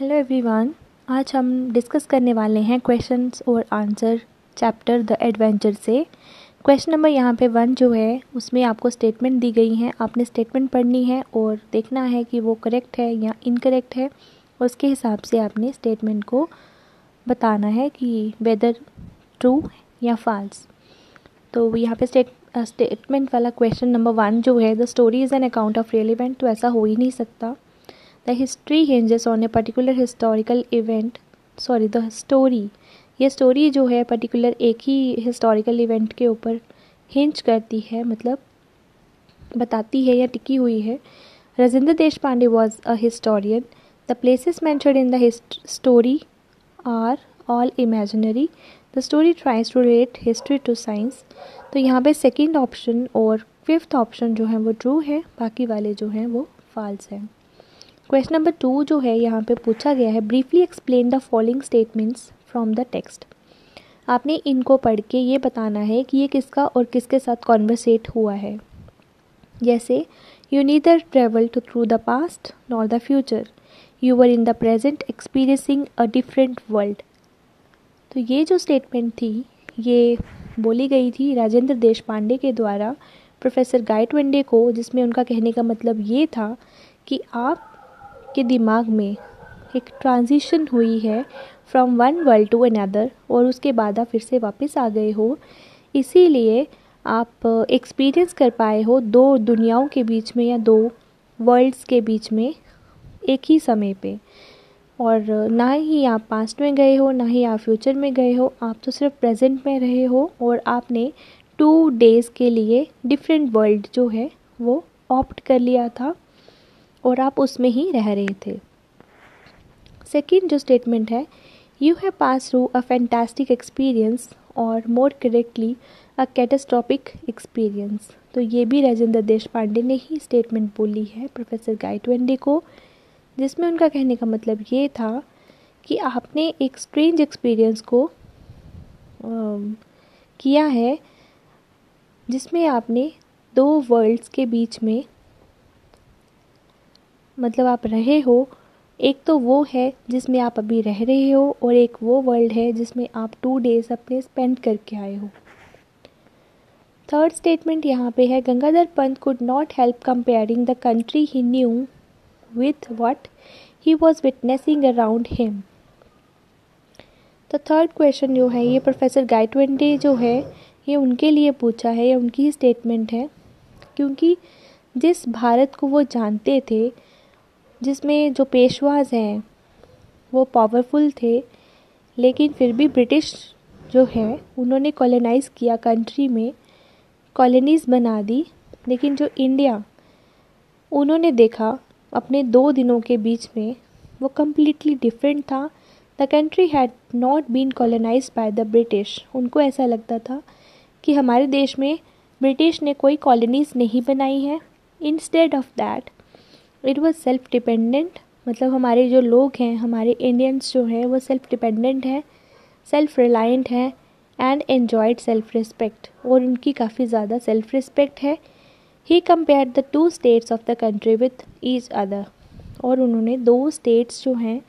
Hello everyone आज हम discuss करने वाले हैं क्वेश्चंस और आंसर चैप्टर द एडवेंचर से। क्वेश्चन नंबर यहाँ पे वन जो है, उसमें आपको स्टेटमेंट दी गई हैं। आपने स्टेटमेंट पढ़नी है और देखना है कि वो करेक्ट है या इनकरेक्ट है। उसके हिसाब से आपने स्टेटमेंट को बताना है कि वेदर ट्रू या फॉल्स तो यहाँ पे स्टेट स्टेटमेंट वाला क्वेश्चन नंबर वन जो है the story is an account of real event तो ऐसा हो ही नहीं सकता। The history hinges on a particular historical event sorry the story ये स्टोरी जो है पर्टिकुलर एक ही हिस्टोरिकल इवेंट के ऊपर हिंज करती है मतलब बताती है या टिकी हुई है। Rajendra Deshpande was a historian the places mentioned in the story are all imaginary the story tries to relate history to science तो यहाँ पे सेकेंड ऑप्शन और फिफ्थ ऑप्शन जो है वो ट्रू है, बाकी वाले जो हैं वो फॉल्स हैं। क्वेश्चन नंबर टू जो है, यहाँ पे पूछा गया है briefly explain the following statements from the text आपने इनको पढ़ के ये बताना है कि ये किसका और किसके साथ कॉन्वर्सेट हुआ है। जैसे you neither travel to through the past nor the future you were in the present experiencing a different world तो ये जो स्टेटमेंट थी, ये बोली गई थी राजेंद्र देश पांडे के द्वारा प्रोफेसर गाइटवंडे को, जिसमें उनका कहने का मतलब ये था कि आप के दिमाग में एक ट्रांजिशन हुई है from one world to another और उसके बाद आप फिर से वापस आ गए हो। इसीलिए आप एक्सपीरियंस कर पाए हो दो दुनियाओं के बीच में या दो वर्ल्ड्स के बीच में एक ही समय पे। और ना ही आप पास्ट में गए हो, ना ही आप फ्यूचर में गए हो, आप तो सिर्फ़ प्रेजेंट में रहे हो और आपने टू डेज़ के लिए डिफरेंट वर्ल्ड जो है वो ऑप्ट कर लिया था। और आप उसमें ही रह रहे थे। सेकेंड जो स्टेटमेंट है you have pass through a fantastic experience और मोर करेक्टली अ कैटास्ट्रॉपिक एक्सपीरियंस तो ये भी राजेंद्र देश पांडे ने ही स्टेटमेंट बोली है प्रोफेसर गाइटवेंडे को जिसमें उनका कहने का मतलब ये था कि आपने एक स्ट्रेंज एक्सपीरियंस को आ, किया है जिसमें आपने दो वर्ल्ड्स के बीच में मतलब आप रहे हो, एक तो वो है जिसमें आप अभी रह रहे हो और एक वो वर्ल्ड है जिसमें आप टू डेज़ अपने स्पेंड करके आए हो। थर्ड स्टेटमेंट यहाँ पे है, Gangadhar Pant could not help comparing the country he knew with what he was witnessing around him तो थर्ड क्वेश्चन जो है, ये प्रोफेसर गाइटवेंडे जो है, ये उनके लिए पूछा है, या उनकी स्टेटमेंट है, क्योंकि जिस भारत को वो जानते थे जिसमें जो पेशवाज हैं, वो पावरफुल थे, लेकिन फिर भी ब्रिटिश जो है, उन्होंने कॉलोनाइज़ किया कंट्री में कॉलोनीज़ बना दी, लेकिन जो इंडिया उन्होंने देखा, अपने दो दिनों के बीच में, वो कम्प्लीटली डिफरेंट था। The country had not been colonise by the British उनको ऐसा लगता था कि हमारे देश में ब्रिटिश ने कोई कॉलोनीज़ नहीं बनाई है। Instead of that it was self dependent मतलब हमारे जो लोग हैं, हमारे इंडियंस जो हैं, वो सेल्फ डिपेंडेंट हैं सेल्फ रिलायंट हैं एंड एन्जॉयड सेल्फ रिस्पेक्ट और उनकी काफ़ी ज़्यादा सेल्फ रिस्पेक्ट है। He compare the two states of the country with each other और उन्होंने दो स्टेट्स जो हैं,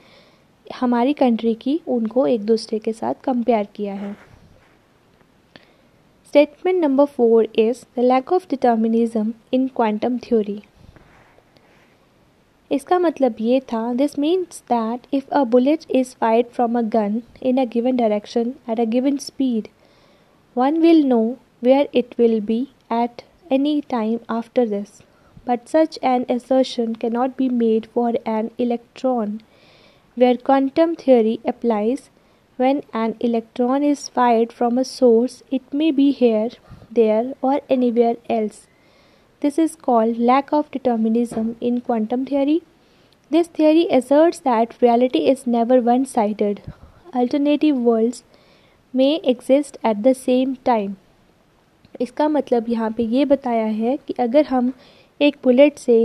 हमारी कंट्री की, उनको एक दूसरे के साथ कंपेयर किया है। Statement number four is the lack of determinism in quantum theory इसका मतलब ये था this means that if a bullet is fired from a gun in a given direction at a given speed one will know where it will be at any time after this. But such an assertion cannot be made for an electron, where quantum theory applies. When an electron is fired from a source, it may be here, there, or anywhere else. This is called lack of determinism in quantum theory. This theory asserts that reality is never one sided. Alternative worlds may exist at the same time. इसका मतलब यहाँ पे ये बताया है कि अगर हम एक बुलेट से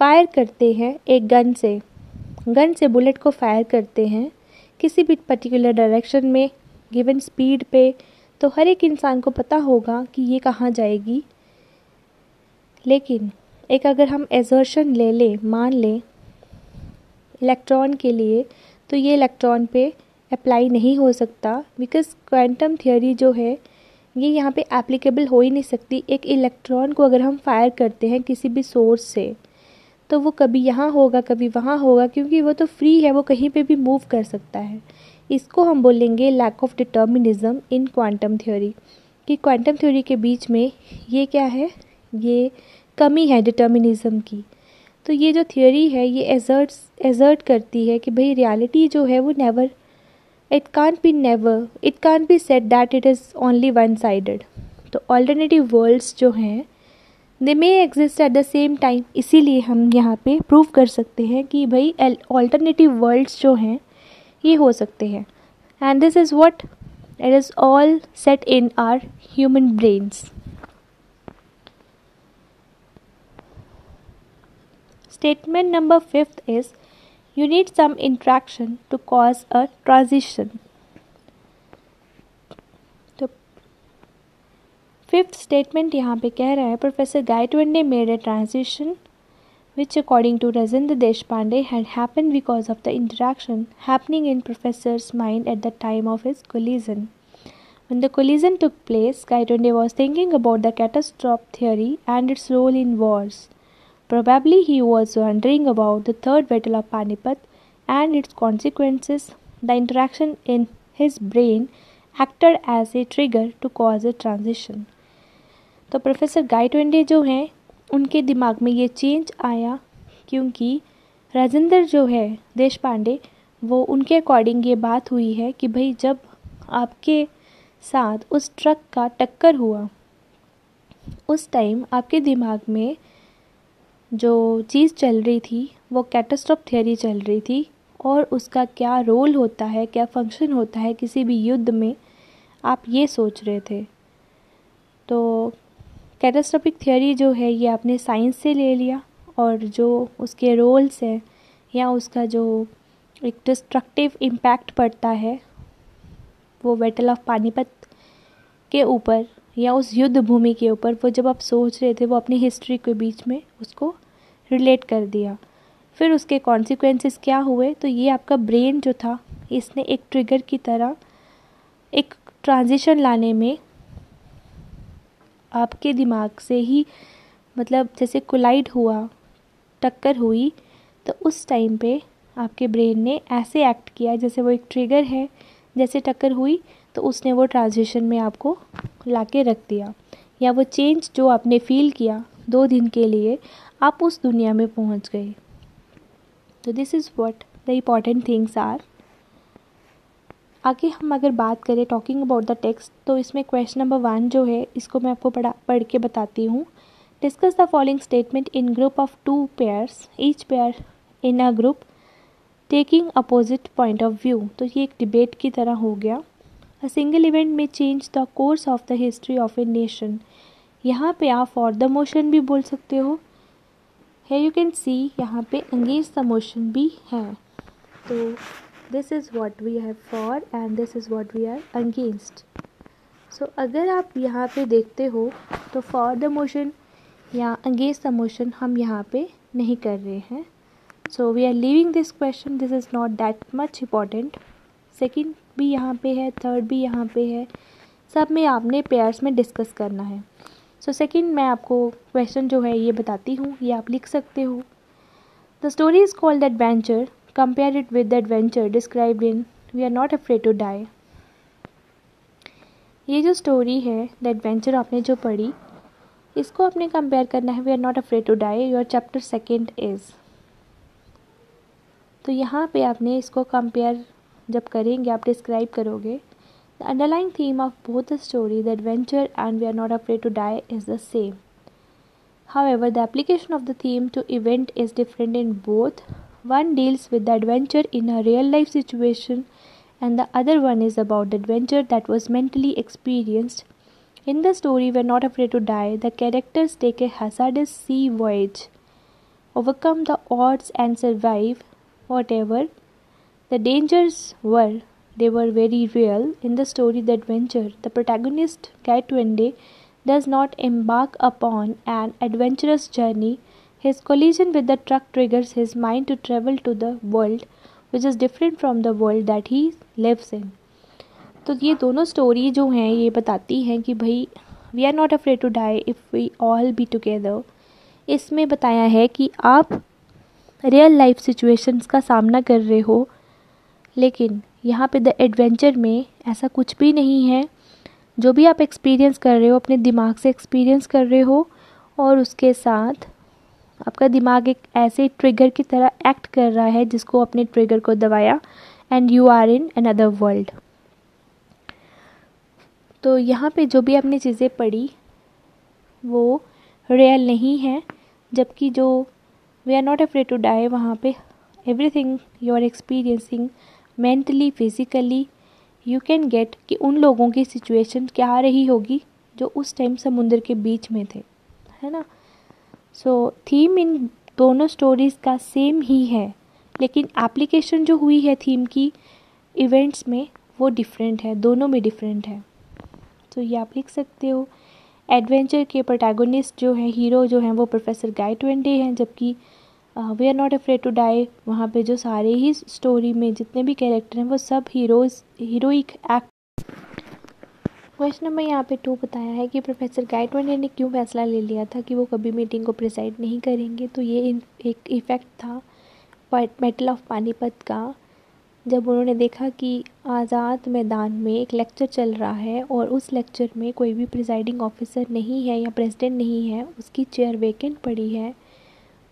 फायर करते हैं एक गन से गन से बुलेट को फायर करते हैं किसी भी पर्टिकुलर डायरेक्शन में गिवन स्पीड पे तो हर एक इंसान को पता होगा कि ये कहाँ जाएगी लेकिन एक अगर हम एजर्शन ले लें, मान लें इलेक्ट्रॉन के लिए तो ये इलेक्ट्रॉन पे अप्लाई नहीं हो सकता बिकॉज़ क्वांटम थियोरी जो है, ये यहाँ पे एप्लीकेबल हो ही नहीं सकती। एक इलेक्ट्रॉन को अगर हम फायर करते हैं किसी भी सोर्स से तो वो कभी यहाँ होगा, कभी वहाँ होगा, क्योंकि वो तो फ्री है, वो कहीं पे भी मूव कर सकता है। इसको हम बोलेंगे lack of determinism in quantum theory कि क्वांटम थ्योरी के बीच में ये क्या है? ये कमी है डिटर्मिनिज्म की। तो ये जो थियोरी है, ये एजर्ट एजर्ट करती है कि भाई रियलिटी जो है वो never it can be never it can be set that it is only one sided तो ऑल्टरनेटिव वर्ल्ड्स जो हैं they may exist at the same time इसीलिए हम यहाँ पे प्रूव कर सकते हैं कि भाई ऑल्टरनेटिव वर्ल्ड्स जो हैं, ये हो सकते हैं। And this is what it is all set in our human brains Statement number fifth is you need some interaction to cause a transition. तो फिफ्थ स्टेटमेंट यहाँ पे कह रहा है professor Gaitonde made a transition which according to Rajendra Deshpande had happened because of the interaction happening in professor's mind at the time of his collision. When the collision took place, Gaitonde was thinking about the catastrophe theory and its role in wars. Probably he was wondering about the Third Battle of Panipat and its consequences. The interaction in his brain acted as a trigger to cause a transition. तो professor Gaitonde जो हैं उनके दिमाग में ये change आया क्योंकि राजेंद्र जो है देश पांडे वो उनके अकॉर्डिंग ये बात हुई है कि भाई जब आपके साथ उस ट्रक का टक्कर हुआ उस टाइम आपके दिमाग में जो चीज़ चल रही थी, वो कैटास्ट्रॉफ थियोरी चल रही थी और उसका क्या रोल होता है, क्या फ़ंक्शन होता है किसी भी युद्ध में, आप ये सोच रहे थे। तो कैटास्ट्रॉफिक थियोरी जो है, ये आपने साइंस से ले लिया और जो उसके रोल्स हैं या उसका जो एक डिस्ट्रक्टिव इम्पैक्ट पड़ता है, वो बैटल ऑफ़ पानीपत के ऊपर या उस युद्ध भूमि के ऊपर वो जब आप सोच रहे थे, वो अपनी हिस्ट्री के बीच में उसको रिलेट कर दिया। फिर उसके कॉन्सिक्वेंसेस क्या हुए? तो ये आपका ब्रेन जो था, इसने एक ट्रिगर की तरह एक ट्रांजिशन लाने में आपके दिमाग से ही मतलब जैसे कोलाइड हुआ, टक्कर हुई तो उस टाइम पे आपके ब्रेन ने ऐसे एक्ट किया जैसे वो एक ट्रिगर है, जैसे टक्कर हुई तो उसने वो ट्रांजिशन में आपको ला के रख दिया। या वो चेंज जो आपने फील किया दो दिन के लिए, आप उस दुनिया में पहुँच गए। तो this is what the important things are आगे हम अगर बात करें टॉकिंग अबाउट द टेक्स्ट तो इसमें क्वेश्चन नंबर वन जो है, इसको मैं आपको पढ़ा, पढ़ के बताती हूँ। Discuss the following statement in group of two pairs each pair in a group taking opposite point of view तो ये एक डिबेट की तरह हो गया। अ सिंगल इवेंट में change the course of the history of a nation यहाँ पे आप फॉर द मोशन भी बोल सकते हो। है यू कैन सी यहाँ पे अंगेज द मोशन भी है। तो this is what we have for and this is what we are against so अगर आप यहाँ पे देखते हो तो फॉर द मोशन या अंगेज द मोशन हम यहाँ पे नहीं कर रहे हैं। So we are living this question this is not that much important second भी यहाँ पे है थर्ड भी यहाँ पे है। सब में आपने पेयर्स में डिस्कस करना है। सो so, सेकेंड मैं आपको क्वेश्चन जो है ये बताती हूँ ये आप लिख सकते हो। The story is called adventure compare it with adventure describe in we are not afraid to die ये जो स्टोरी है द एडवेंचर आपने जो पढ़ी इसको आपने कंपेयर करना है we are not afraid to die your chapter second is तो यहाँ पे आपने इसको कंपेयर जब करेंगे आप डिस्क्राइब करोगे the underlying theme of both the story the adventure and we are not afraid to die is the same However, the application of the theme to event is different in both. One deals with the adventure in a real life situation, and the other one is about the adventure that was mentally experienced. In the story, We're Not Afraid to Die, the characters take a hazardous sea voyage, overcome the odds, and survive whatever the dangers were, they were very real. In the story The Adventure, the protagonist, Guy Twende, does not embark upon an adventurous journey. His collision with the truck triggers his mind to travel to the world which is different from the world that he lives in. तो ये दोनों story जो हैं ये बताती हैं कि भाई we are not afraid to die if we all be together इसमें बताया है कि आप रियल लाइफ सिचुएशंस का सामना कर रहे हो लेकिन यहाँ पे द एडवेंचर में ऐसा कुछ भी नहीं है। जो भी आप एक्सपीरियंस कर रहे हो, अपने दिमाग से एक्सपीरियंस कर रहे हो और उसके साथ आपका दिमाग एक ऐसे ट्रिगर की तरह एक्ट कर रहा है जिसको अपने ट्रिगर को दबाया and you are in another world तो यहाँ पे जो भी आपने चीज़ें पढ़ी, वो रियल नहीं है, जबकि जो we are not afraid to die वहाँ पे everything you are experiencing mentally physically you can get कि उन लोगों की सिचुएशन क्या रही होगी जो उस टाइम समुंदर के बीच में थे, है ना? सो थीम इन दोनों स्टोरीज़ का सेम ही है, लेकिन एप्लीकेशन जो हुई है थीम की इवेंट्स में वो डिफरेंट है, दोनों में डिफरेंट है। तो ये आप लिख सकते हो। एडवेंचर के प्रोटैगोनिस्ट जो हैं हीरो जो हैं, वो प्रोफेसर गाय ट्वेंटी हैं, जबकि we are not afraid to die वहाँ पे जो सारे ही स्टोरी में जितने भी कैरेक्टर हैं, वो सब heroes heroic act question number यहाँ पे टू बताया है कि प्रोफेसर गाइटवन ने क्यों फैसला ले लिया था कि वो कभी मीटिंग को प्रिसाइड नहीं करेंगे? तो ये एक इफ़ेक्ट था मेटल ऑफ़ पानीपत का, जब उन्होंने देखा कि आज़ाद मैदान में एक लेक्चर चल रहा है और उस लेक्चर में कोई भी प्रिजाइडिंग ऑफिसर नहीं है या प्रेसिडेंट नहीं है, उसकी चेयर वेकेंट पड़ी है।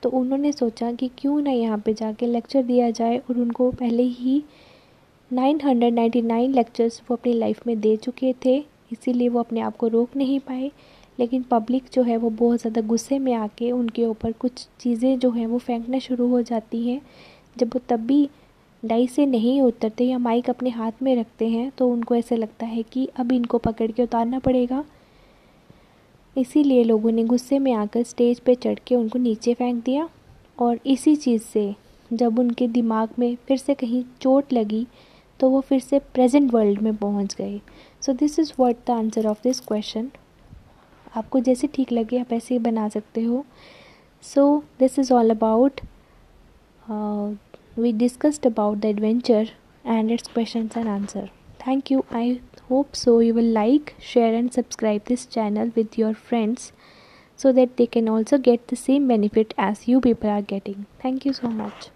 तो उन्होंने सोचा कि क्यों ना यहाँ पे जाके लेक्चर दिया जाए और उनको पहले ही 999 लेक्चर्स वो अपनी लाइफ में दे चुके थे। इसीलिए वो अपने आप को रोक नहीं पाए। लेकिन पब्लिक जो है वो बहुत ज़्यादा गुस्से में आके उनके ऊपर कुछ चीज़ें जो हैं वो फेंकना शुरू हो जाती हैं। जब वो तब भी डाई से नहीं उतरते या माइक अपने हाथ में रखते हैं तो उनको ऐसे लगता है कि अब इनको पकड़ के उतारना पड़ेगा। इसीलिए लोगों ने गुस्से में आकर स्टेज पे चढ़ के उनको नीचे फेंक दिया। और इसी चीज़ से जब उनके दिमाग में फिर से कहीं चोट लगी तो वो फिर से प्रेजेंट वर्ल्ड में पहुँच गए। So this is what the answer of this question आपको जैसे ठीक लगे, आप ऐसे ही बना सकते हो। So this is all about we discussed about the adventure and its question and answer thank you. I hope so you will like share and subscribe this channel with your friends so that they can also get the same benefit as you people are getting. Thank you so much